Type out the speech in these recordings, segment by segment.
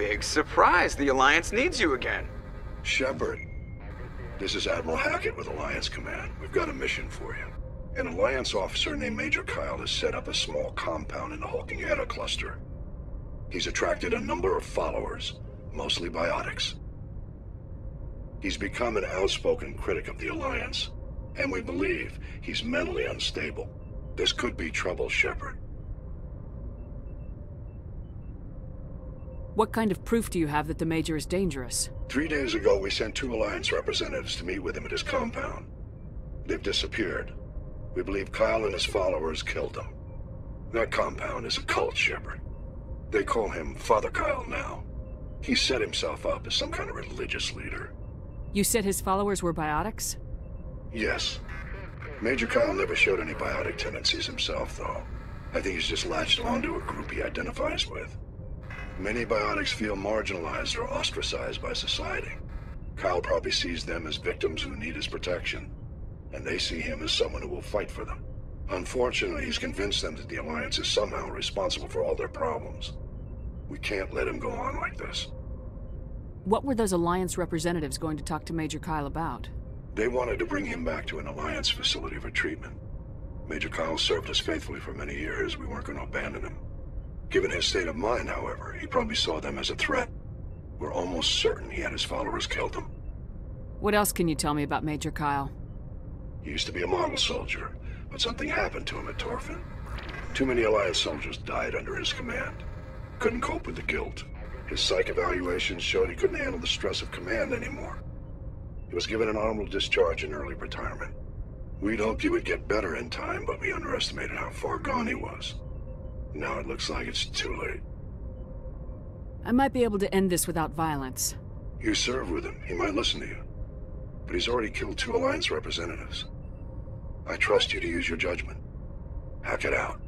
Big surprise. The Alliance needs you again. Shepard, this is Admiral Hackett with Alliance Command. We've got a mission for you. An Alliance officer named Major Kyle has set up a small compound in the Hawking cluster. He's attracted a number of followers, mostly biotics. He's become an outspoken critic of the Alliance, and we believe he's mentally unstable. This could be trouble, Shepard. What kind of proof do you have that the Major is dangerous? Three days ago, we sent two Alliance representatives to meet with him at his compound. They've disappeared. We believe Kyle and his followers killed them. That compound is a cult, Shepard. They call him Father Kyle now. He set himself up as some kind of religious leader. You said his followers were biotics? Yes. Major Kyle never showed any biotic tendencies himself, though. I think he's just latched onto a group he identifies with. Many biotics feel marginalized or ostracized by society. Kyle probably sees them as victims who need his protection, and they see him as someone who will fight for them. Unfortunately, he's convinced them that the Alliance is somehow responsible for all their problems. We can't let him go on like this. What were those Alliance representatives going to talk to Major Kyle about? They wanted to bring him back to an Alliance facility for treatment. Major Kyle served us faithfully for many years. We weren't going to abandon him. Given his state of mind, however, he probably saw them as a threat. We're almost certain he had his followers killed him. What else can you tell me about Major Kyle? He used to be a model soldier, but something happened to him at Torfan. Too many Alliance soldiers died under his command. Couldn't cope with the guilt. His psych evaluations showed he couldn't handle the stress of command anymore. He was given an honorable discharge in early retirement. We'd hoped he would get better in time, but we underestimated how far gone he was. Now it looks like it's too late. I might be able to end this without violence. You serve with him. He might listen to you. But he's already killed two Alliance representatives. I trust you to use your judgment. Hackett out.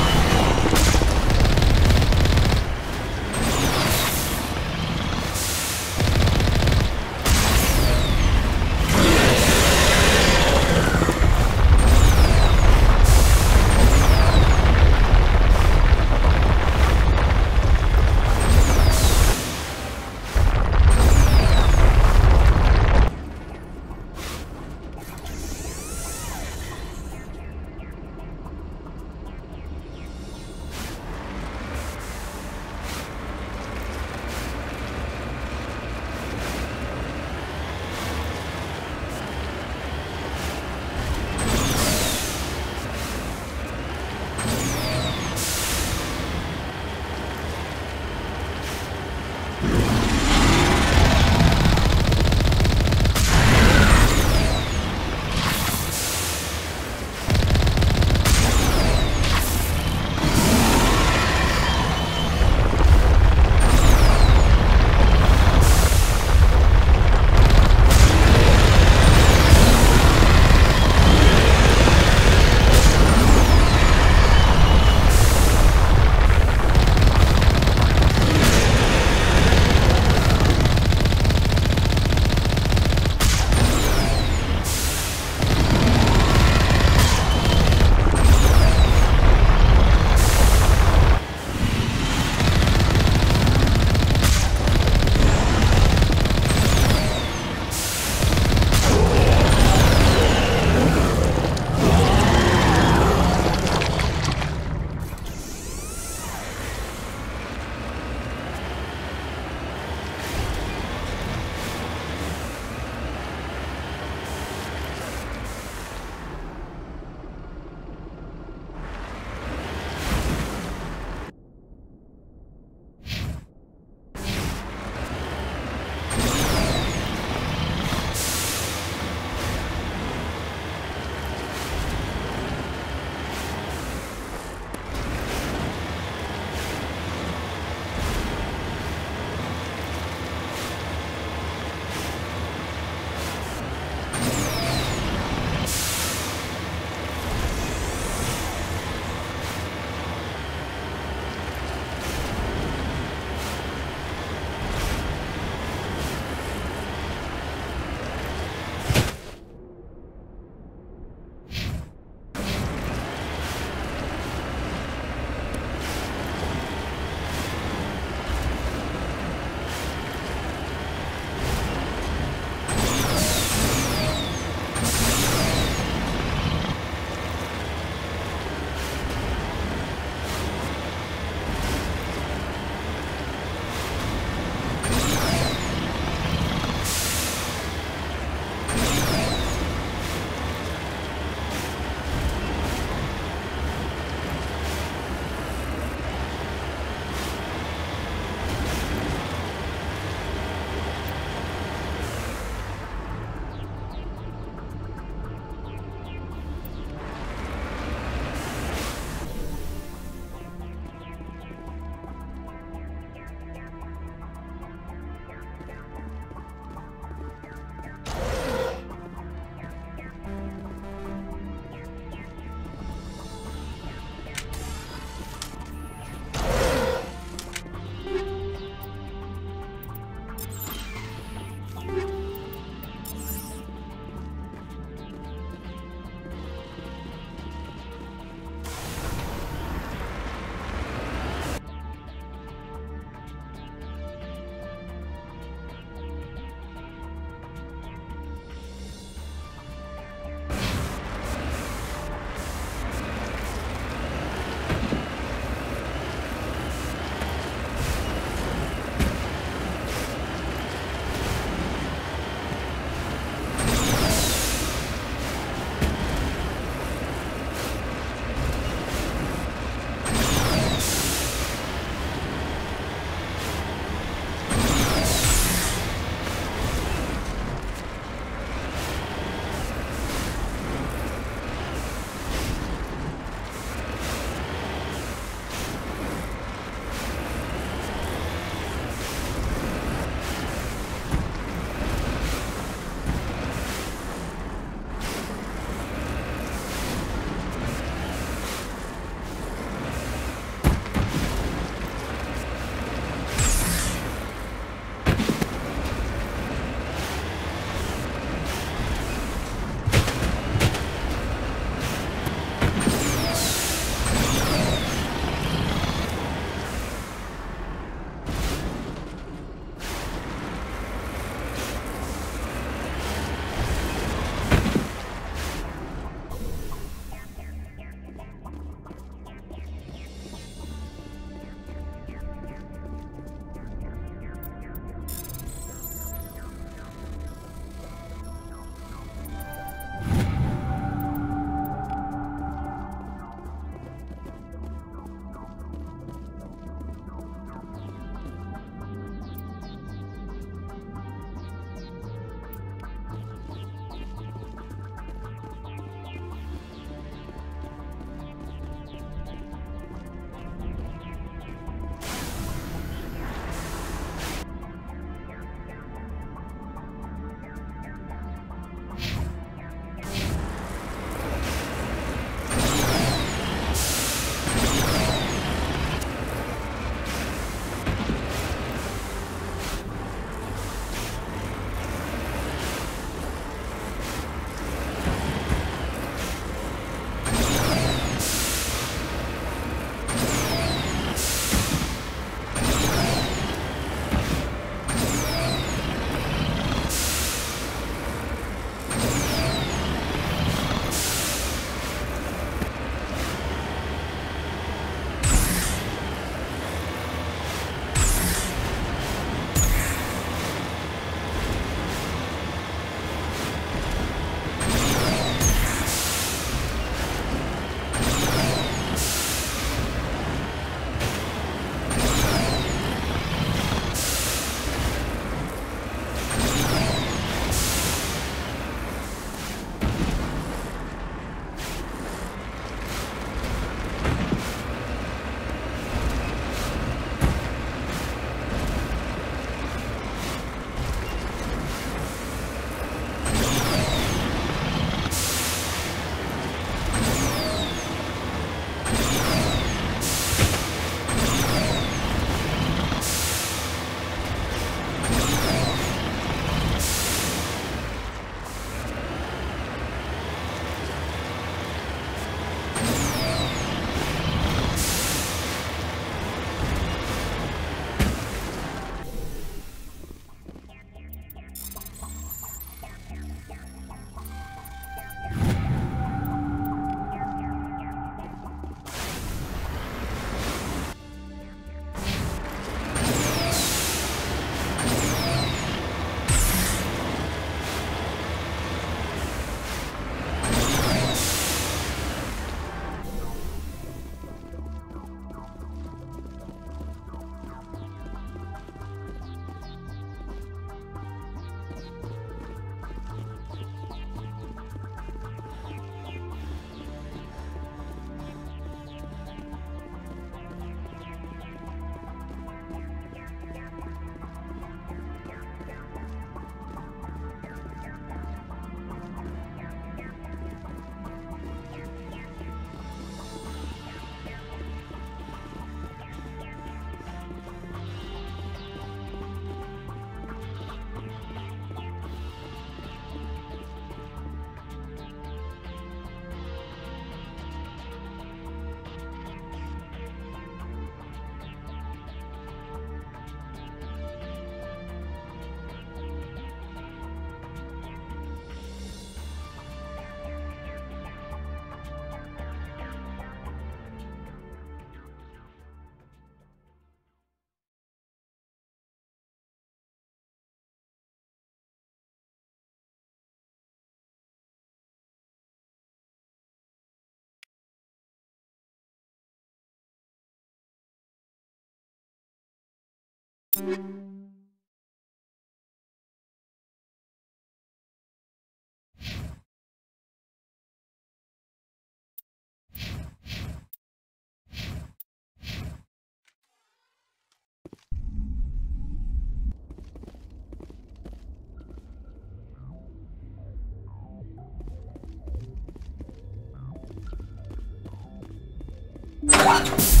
What?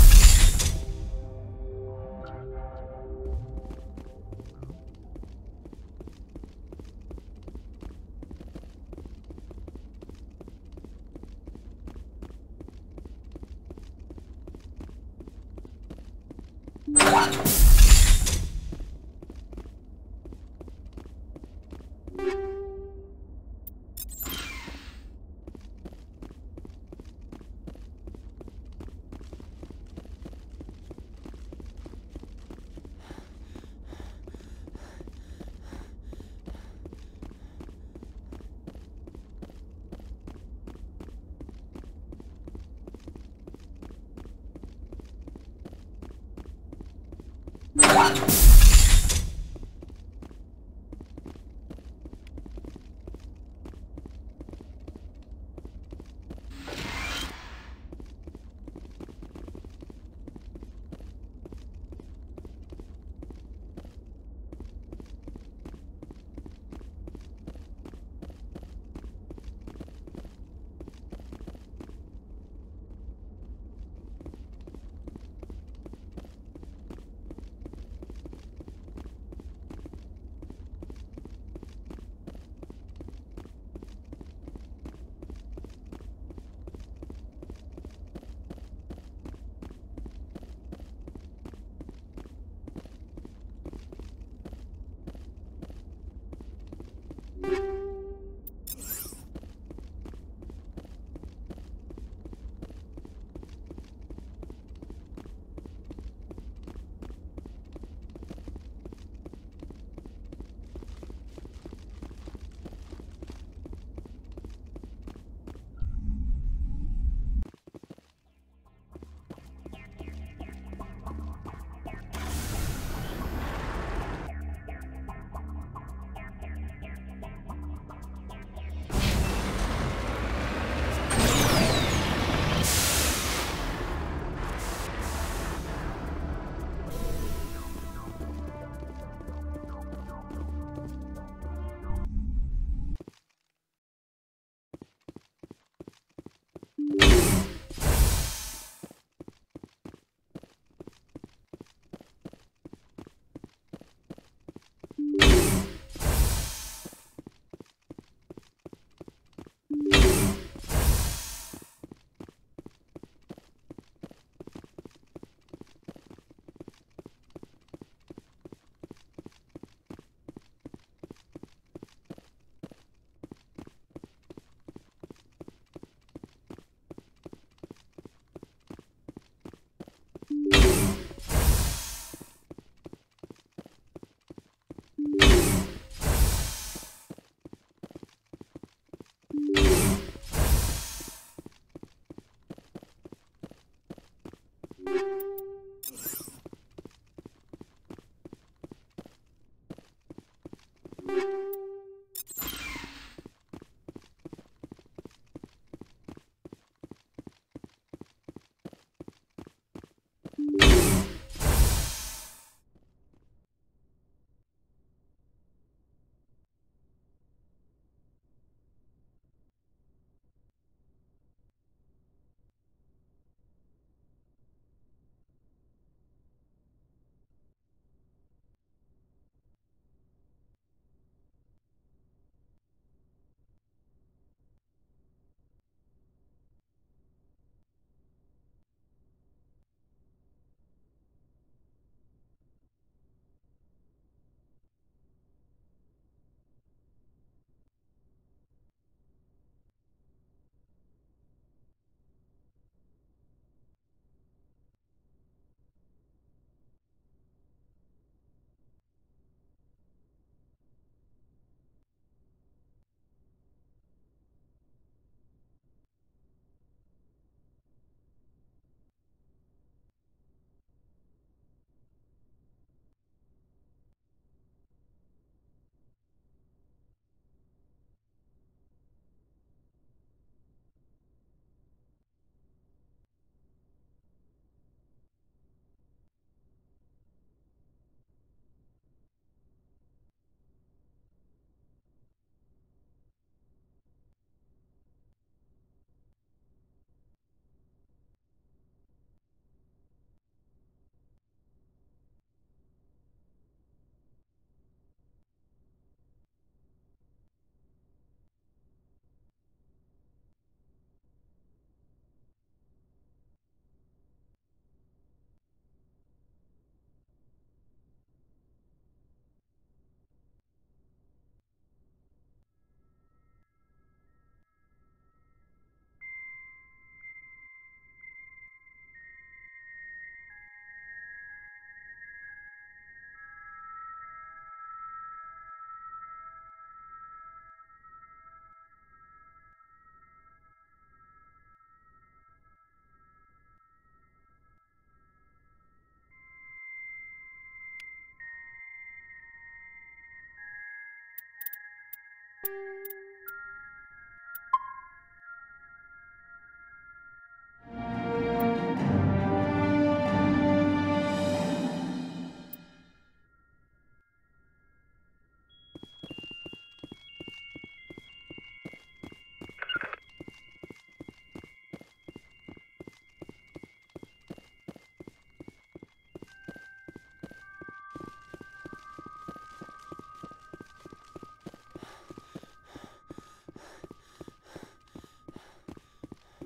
Thank you.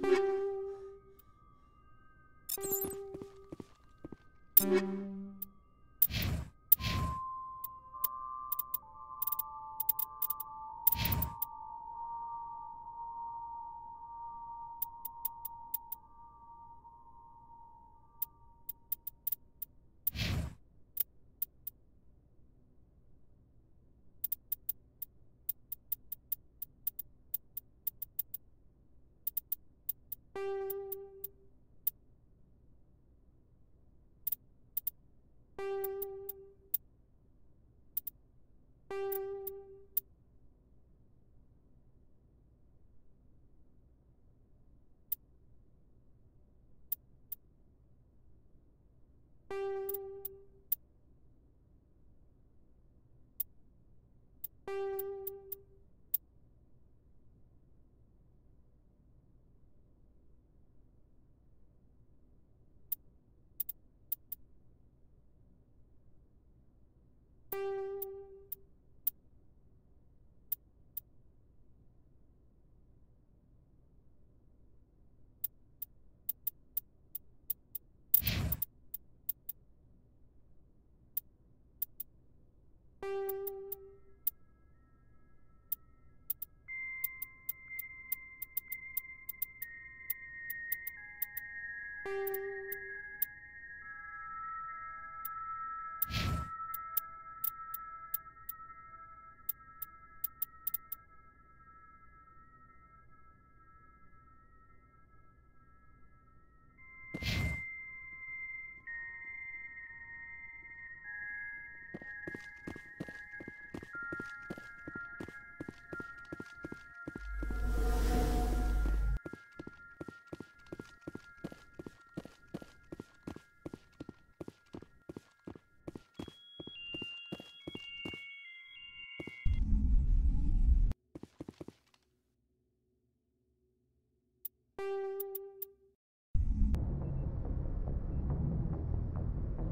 Thank you.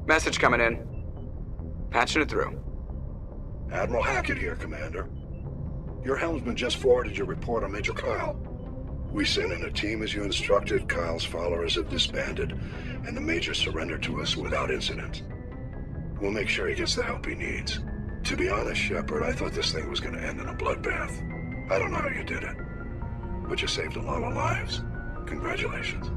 Message coming in. Patching it through. Admiral Hackett here, Commander. Your helmsman just forwarded your report on Major Kyle. We sent in a team as you instructed, Kyle's followers have disbanded, and the Major surrendered to us without incident. We'll make sure he gets the help he needs. To be honest, Shepard, I thought this thing was gonna end in a bloodbath. I don't know how you did it, but you saved a lot of lives. Congratulations.